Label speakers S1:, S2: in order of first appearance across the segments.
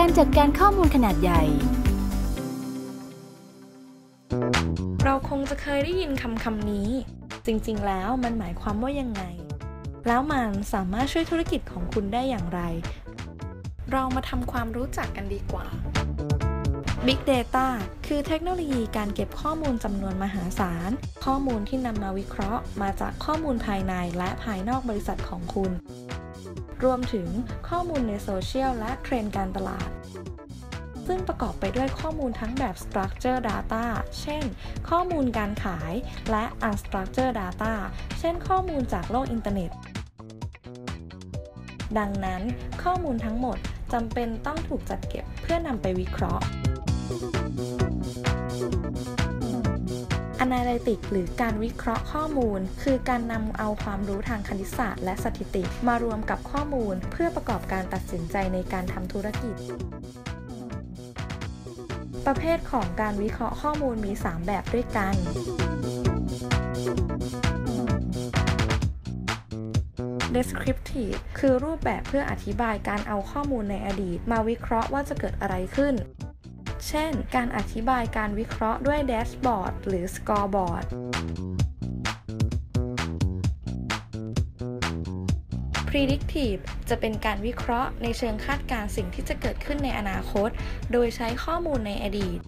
S1: การจัดการข้อมูลขนาดใหญ่
S2: เราคงจะเคยได้ยินคำคำนี้ จริงๆ แล้วมันหมายความว่ายังไง แล้วมันสามารถช่วยธุรกิจของคุณได้อย่างไร เรามาทำความรู้จักกันดีกว่า Big Data คือเทคโนโลยีการเก็บข้อมูลจำนวนมหาศาล ข้อมูลที่นำมาวิเคราะห์ มาจากข้อมูลภายในและภายนอกบริษัทของคุณ รวมถึงข้อมูลในโซเชียลและเทรนด์การตลาด ซึ่งประกอบไปด้วยข้อมูลทั้งแบบ Structured Data เช่น ข้อมูลการขาย และ Unstructured Data เช่น ข้อมูลจากโลกอินเทอร์เน็ต ดังนั้นข้อมูลทั้งหมดจำเป็นต้องถูกจัดเก็บเพื่อนำไปวิเคราะห์ Analytic หรือการวิเคราะห์ข้อมูล คือการนำเอาความรู้ทางคณิตศาสตร์และสถิติ มารวมกับข้อมูล เพื่อประกอบการตัดสินใจในการทำธุรกิจประเภทของการวิเคราะห์ข้อมูลมี 3 แบบด้วยกัน Descriptive คือรูปแบบเพื่ออธิบายการเอาข้อมูลในอดีต มาวิเคราะห์ว่าจะเกิดอะไรขึ้น เช่น การอธิบายการวิเคราะห์ด้วยแดชบอร์ดหรือสกอร์บอร์ด Predictive จะเป็นการวิเคราะห์ในเชิงคาดการณ์สิ่งที่จะเกิดขึ้นในอนาคต โดยใช้ข้อมูลในอดีต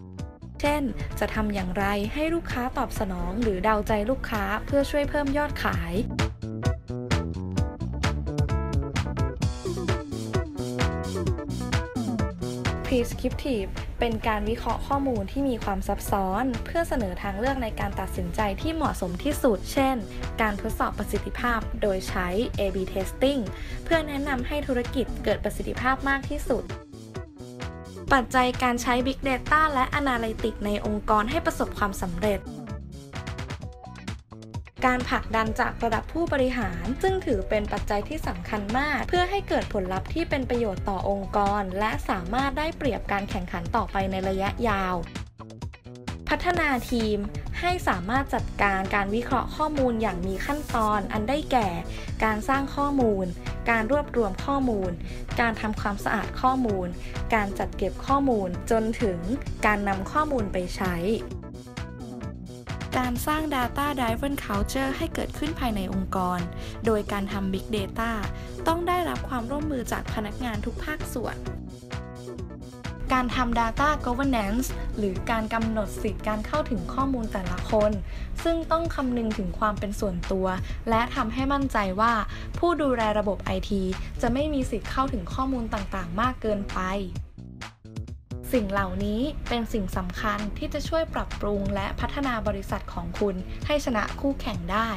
S2: เช่น จะทำอย่างไรให้ลูกค้าตอบสนองหรือเดาใจลูกค้าเพื่อช่วยเพิ่มยอดขาย Prescriptive เป็นการวิเคราะห์ข้อมูลที่มีความซับซ้อน เพื่อเสนอทางเลือกในการตัดสินใจที่เหมาะสมที่สุด เช่น การทดสอบประสิทธิภาพโดยใช้ A/B testing เพื่อแนะนำให้ธุรกิจเกิดประสิทธิภาพมากที่สุด ปัจจัยการใช้ Big Data และ Analytics ในองค์กรให้ประสบความสำเร็จ การผลักดันจากระดับผู้บริหาร ซึ่งถือเป็นปัจจัยที่สำคัญมาก เพื่อให้เกิดผลลัพธ์ที่เป็นประโยชน์ต่อองค์กร และสามารถได้เปรียบการแข่งขันต่อไปในระยะยาว พัฒนาทีมให้สามารถจัดการการวิเคราะห์ข้อมูลอย่างมีขั้นตอน อันได้แก่ การสร้างข้อมูล การรวบรวมข้อมูล การทำความสะอาดข้อมูล การจัดเก็บข้อมูลจนถึงการนำข้อมูลไปใช้ การสร้าง Data Driven Culture ให้เกิดขึ้นภายในองค์กร โดยการทำ Big Data ต้องได้รับความร่วมมือจากพนักงานทุกภาคส่วน การทำ Data Governance หรือการกำหนดสิทธิการเข้าถึงข้อมูลแต่ละคน ซึ่งต้องคำนึงถึงความเป็นส่วนตัว และทำให้มั่นใจว่า ผู้ดูแลระบบ IT จะไม่มีสิทธิ์เข้าถึงข้อมูลต่างๆ มากเกินไป สิ่งเหล่านี้เป็นสิ่งสำคัญที่จะช่วยปรับปรุงและพัฒนาบริษัทของคุณให้ชนะคู่แข่งได้